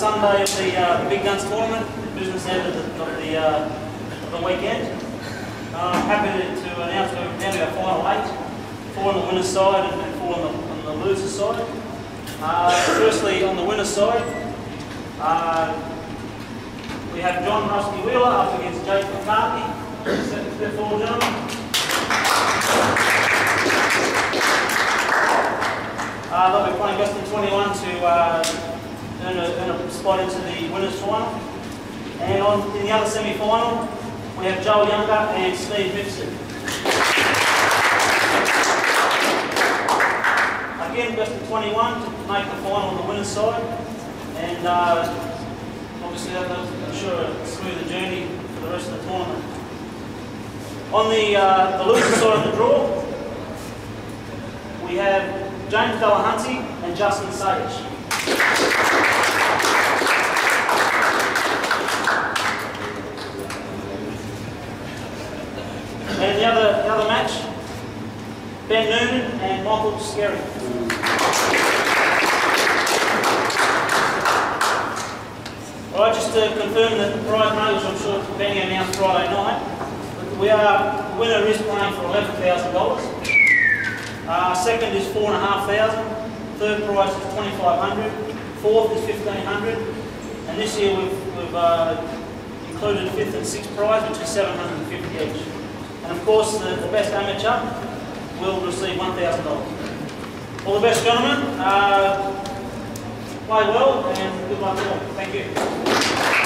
Sunday of the, uh, the Big Guns tournament, business end of the, of the, uh, of the weekend. Uh, happy to, to announce we're down to our final eight, four on the winner's side and, four on the, on the loser's side. Uh, firstly, on the winner's side, uh, we have John Rusty Wheeler up against Jake McCartney. Step forward, gentlemen. Uh, they'll be playing of 21 to uh, earn, a, earn a spot into the winners' final. And on in the other semi-final, we have Joel Younger and Steve Mixon. Again, best of 21 to make the final on the winner's side. And uh, obviously that'll ensure a smoother journey for the rest of the tournament. On the, uh, the loser side of the draw, we have James Delahanty and Justin Sage. And the other, the other match, Ben Noonan and Michael Skerry. All right, just to confirm that the prize money, which I'm sure Benny announced Friday night, we are, winner is playing for $11,000. Uh, second is 4500 third prize is 2500 fourth is 1500 and this year we've, we've uh, included fifth and sixth prize, which is 750 each. And of course, the, the best amateur will receive $1,000. All the best, gentlemen. Uh, play well and good luck to all. Thank you.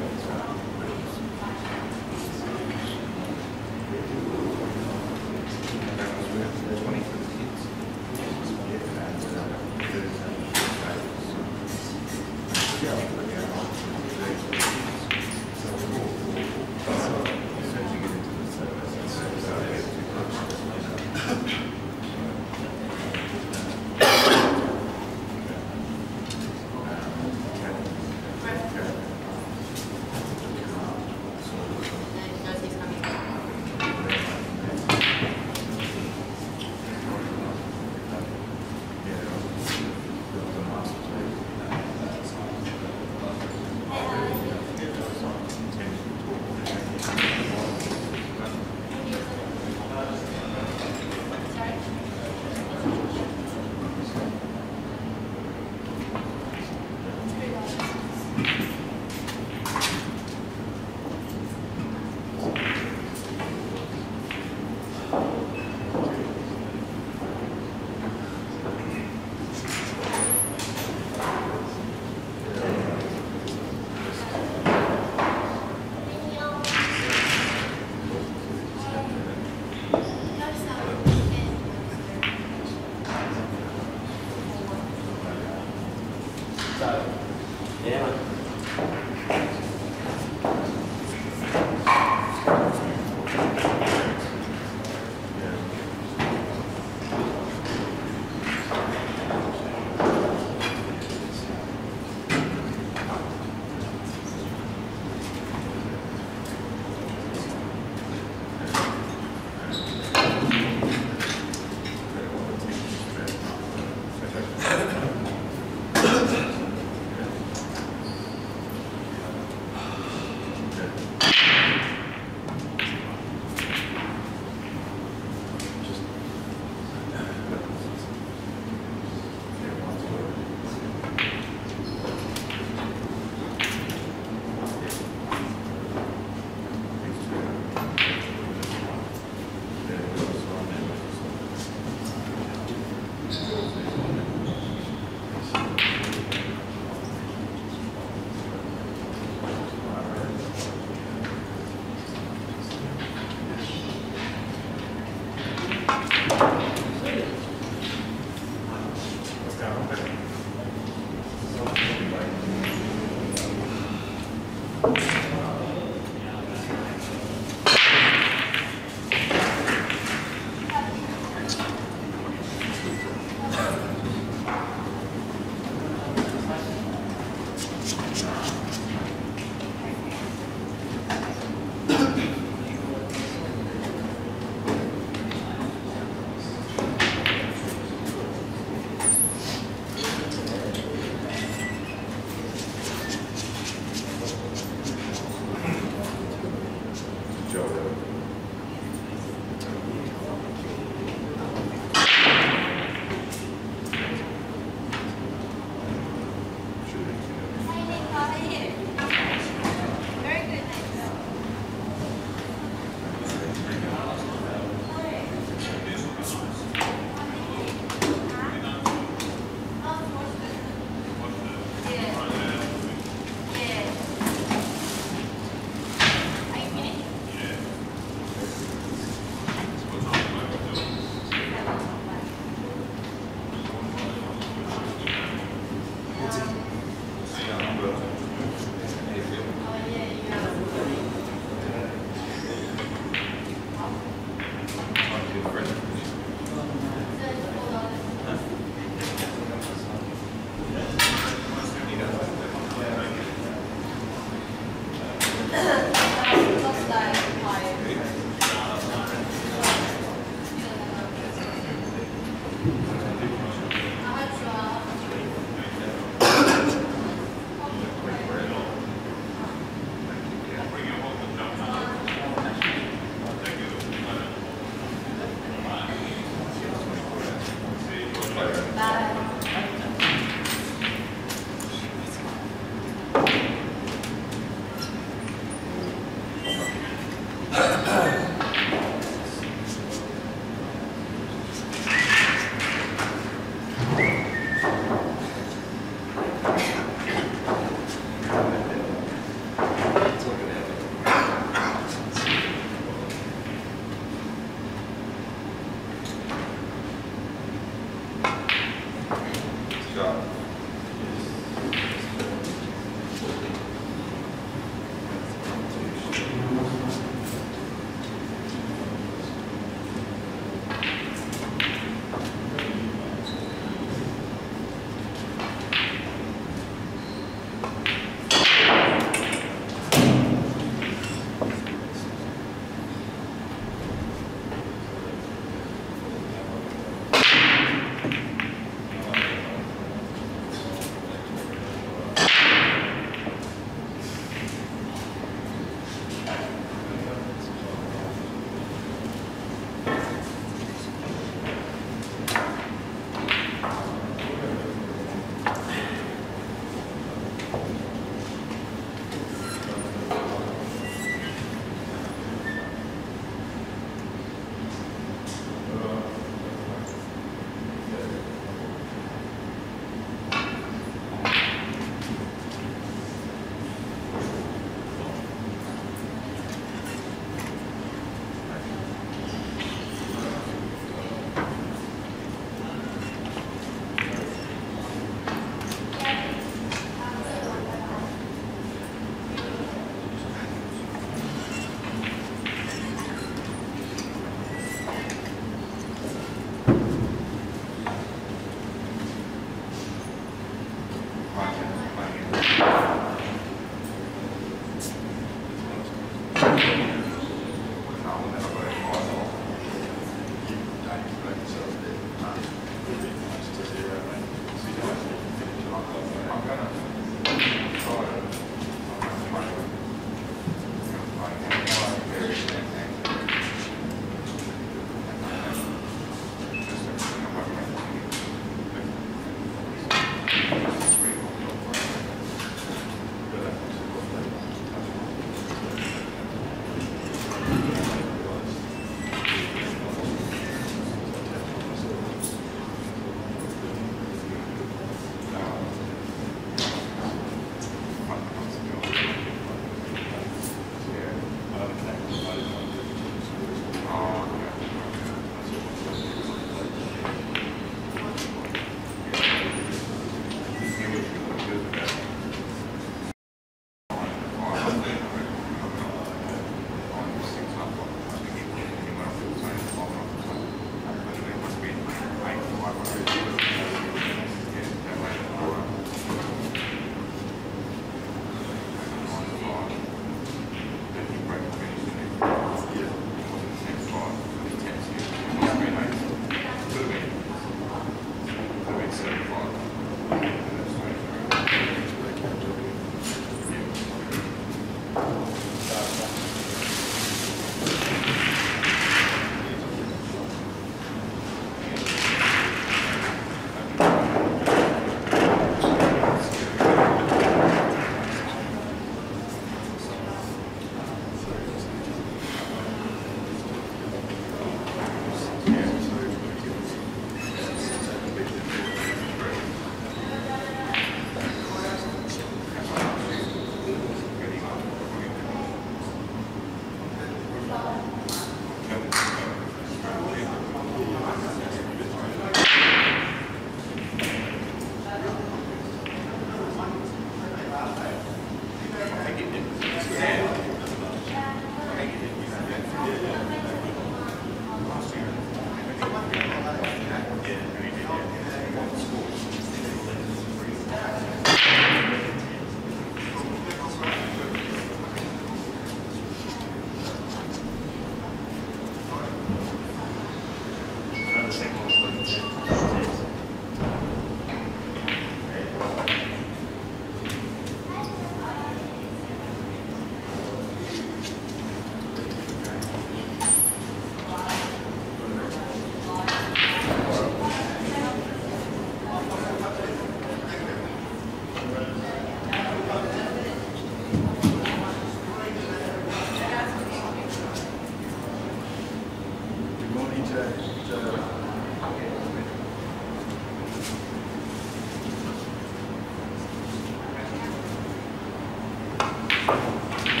え?